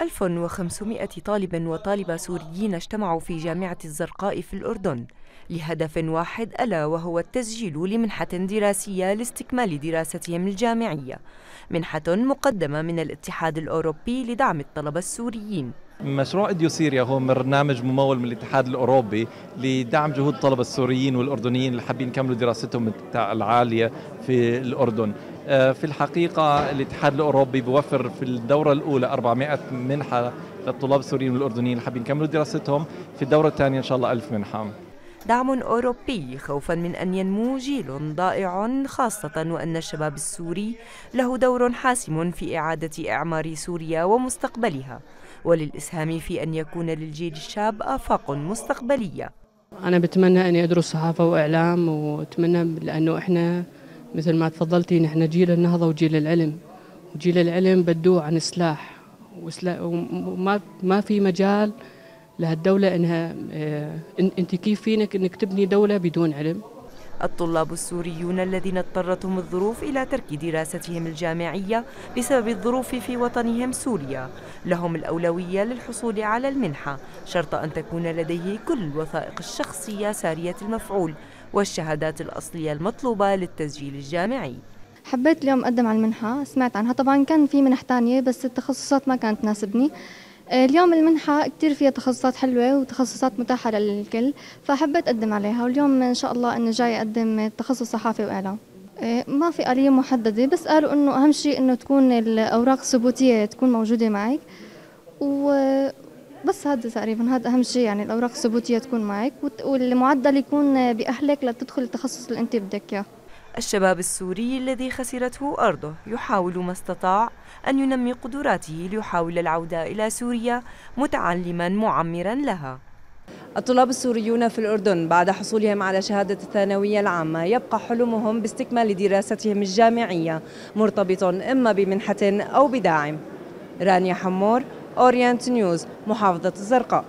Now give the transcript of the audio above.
1500 طالب وطالبة سوريين اجتمعوا في جامعة الزرقاء في الأردن لهدف واحد ألا وهو التسجيل لمنحة دراسية لاستكمال دراستهم الجامعية منحة مقدمة من الاتحاد الأوروبي لدعم الطلبة السوريين. مشروع اديو سيريا هو برنامج ممول من الاتحاد الأوروبي لدعم جهود الطلبه السوريين والأردنيين اللي حابين يكملوا دراستهم العالية في الأردن. آه، في الحقيقة الاتحاد الأوروبي بيوفر في الدورة الأولى 400 منحة للطلاب السوريين والأردنيين اللي حابين يكملوا دراستهم، في الدورة الثانية إن شاء الله 1000 منحة. دعم أوروبي خوفا من أن ينمو جيل ضائع خاصة وأن الشباب السوري له دور حاسم في إعادة إعمار سوريا ومستقبلها وللإسهام في أن يكون للجيل الشاب آفاق مستقبلية. أنا بتمنى أني أدرس صحافة وإعلام وأتمنى لأنه إحنا مثل ما تفضلتي نحن جيل النهضة وجيل العلم. وجيل العلم بدو عن سلاح وما ما في مجال لهالدولة إنها آه، أنت كيف فينك إنك تبني دولة بدون علم؟ الطلاب السوريون الذين اضطرتهم الظروف إلى ترك دراستهم الجامعية بسبب الظروف في وطنهم سوريا. لهم الأولوية للحصول على المنحة شرط أن تكون لديه كل الوثائق الشخصية سارية المفعول والشهادات الأصلية المطلوبة للتسجيل الجامعي. حبيت اليوم أقدم على المنحة سمعت عنها. طبعا كان في منح تانية بس التخصصات ما كانت تناسبني. اليوم المنحة كتير فيها تخصصات حلوة وتخصصات متاحة للكل فحبيت أقدم عليها واليوم إن شاء الله إنه جاي أقدم تخصص صحافي وإعلام. آه، ما في آلية محددة بس قالوا إنه أهم شيء إنه تكون الأوراق الثبوتية تكون موجودة معك و بس هذا تقريبا هذا أهم شيء يعني الأوراق الثبوتية تكون معك والمعدل يكون بأهلك لتدخل التخصص اللي أنت بدك إياه. الشباب السوري الذي خسرته أرضه يحاول ما استطاع أن ينمي قدراته ليحاول العودة إلى سوريا متعلما معمرا لها. الطلاب السوريون في الأردن بعد حصولهم على شهادة الثانوية العامة يبقى حلمهم باستكمال دراستهم الجامعية مرتبط إما بمنحة أو بداعم رانيا حمور أورينت نيوز محافظة الزرقاء.